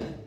Next